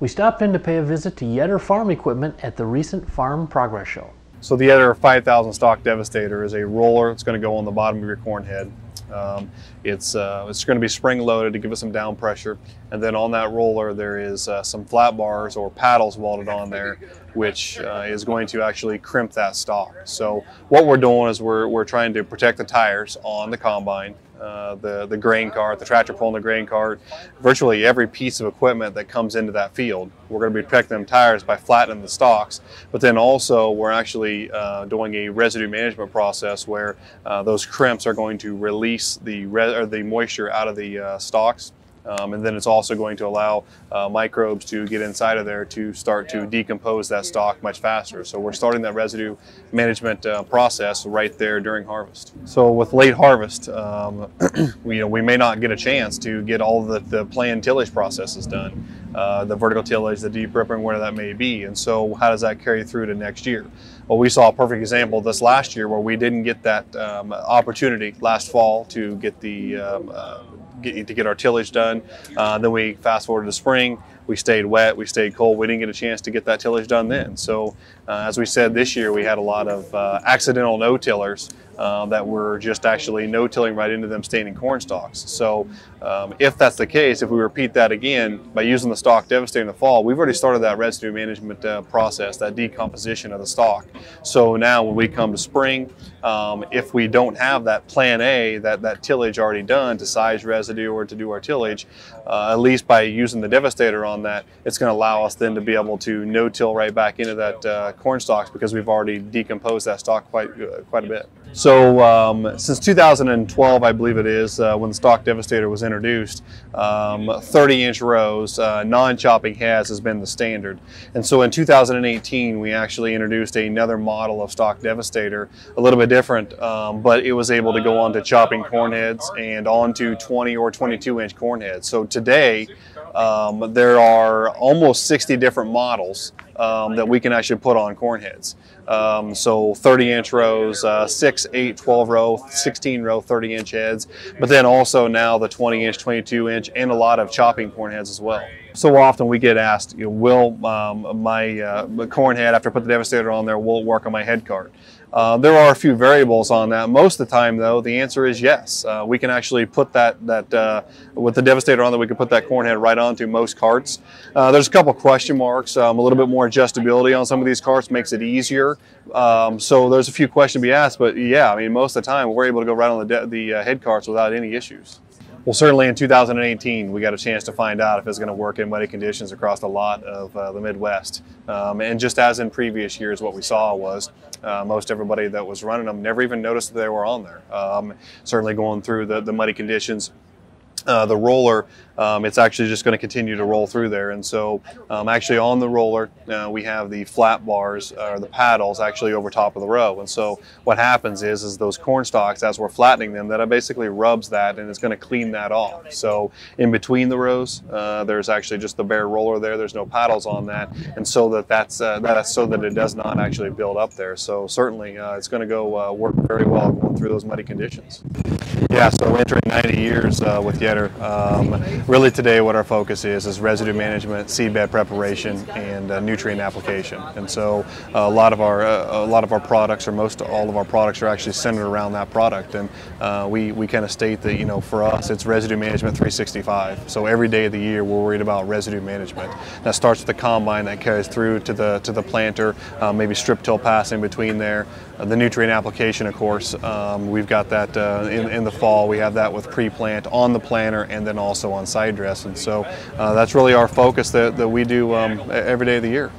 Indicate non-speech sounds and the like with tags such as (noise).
We stopped in to pay a visit to Yetter Farm Equipment at the recent Farm Progress Show. So the Yetter 5000 Stalk Devastator is a roller that's going to go on the bottom of your corn head. Um, it's uh, it's going to be spring loaded to give it some down pressure, and then on that roller there is uh, some flat bars or paddles welded on there, which uh, is going to actually crimp that stalk. So what we're doing is we're we're trying to protect the tires on the combine uh, the, the grain cart, the tractor pulling the grain cart, virtually every piece of equipment that comes into that field. We're going to be protecting them tires by flattening the stalks, but then also we're actually uh, doing a residue management process where uh, those crimps are going to release the, or the moisture out of the uh, stalks um, and then it's also going to allow uh, microbes to get inside of there to start to decompose that stalk much faster. So we're starting that residue management uh, process right there during harvest. So with late harvest, um, (clears throat) we, you know, we may not get a chance to get all the, the planned tillage processes done. Uh, the vertical tillage, the deep ripping, where that may be. And so how does that carry through to next year? Well, we saw a perfect example this last year where we didn't get that um, opportunity last fall to get the um, uh, get, to get our tillage done. Uh, then we fast forward to spring. We stayed wet, we stayed cold. We didn't get a chance to get that tillage done then. So uh, as we said this year, we had a lot of uh, accidental no-tillers uh, that were just actually no-tilling right into them standing corn stalks. So um, if that's the case, if we repeat that again by using the stalk devastator in the fall, we've already started that residue management uh, process, that decomposition of the stalk. So now when we come to spring, um, if we don't have that plan A, that, that tillage already done to size residue or to do our tillage, uh, at least by using the devastator on that, it's going to allow us then to be able to no-till right back into that uh, corn stalks because we've already decomposed that stalk quite, uh, quite a bit. So um, since 2012, I believe it is, uh, when the Stalk Devastator was introduced, 30-inch um, rows, uh, non-chopping heads has been the standard. And so in 2018, we actually introduced another model of Stalk Devastator, a little bit different, um, but it was able to go on to chopping corn heads and onto 20 or 22-inch corn heads. So today, um, there are almost 60 different models um, that we can actually put on corn heads. Um, so 30 inch rows, uh, 6, 8, 12 row, 16 row, 30 inch heads, but then also now the 20 inch, 22 inch, and a lot of chopping corn heads as well. So often we get asked, you know, will um, my uh, corn head, after I put the Devastator on there, will it work on my head cart? Uh, there are a few variables on that. Most of the time, though, the answer is yes. Uh, we can actually put that, that uh, with the Devastator on there, we can put that corn head right onto most carts. Uh, there's a couple question marks. Um, a little bit more adjustability on some of these carts makes it easier. Um, so there's a few questions to be asked, but yeah, I mean, most of the time, we're able to go right on the, the uh, head carts without any issues. Well, certainly in 2018, we got a chance to find out if it's going to work in muddy conditions across a lot of uh, the Midwest. Um, and just as in previous years, what we saw was uh, most everybody that was running them never even noticed that they were on there. Um, certainly going through the, the muddy conditions, uh, the roller um, it's actually just going to continue to roll through there. And so um, actually on the roller, uh, we have the flat bars or the paddles actually over top of the row. And so what happens is, is those corn stalks, as we're flattening them, that basically rubs that and it's going to clean that off. So in between the rows, uh, there's actually just the bare roller there. There's no paddles on that. And so that that's, uh, that's so that it does not actually build up there. So certainly uh, it's going to go uh, work very well going through those muddy conditions. Yeah, so we're entering 90 years uh, with Yetter, um, really today what our focus is is residue management, seedbed preparation, and uh, nutrient application. And so uh, a lot of our uh, a lot of our products, or most all of our products, are actually centered around that product. And uh, we we kind of state that you know for us it's residue management 365. So every day of the year we're worried about residue management. That starts with the combine, that carries through to the to the planter, uh, maybe strip till pass in between there. Uh, the nutrient application, of course, um, we've got that in, in the fall. We have that with pre-plant on the planter and then also on side dress. And so uh, that's really our focus that, that we do um, every day of the year.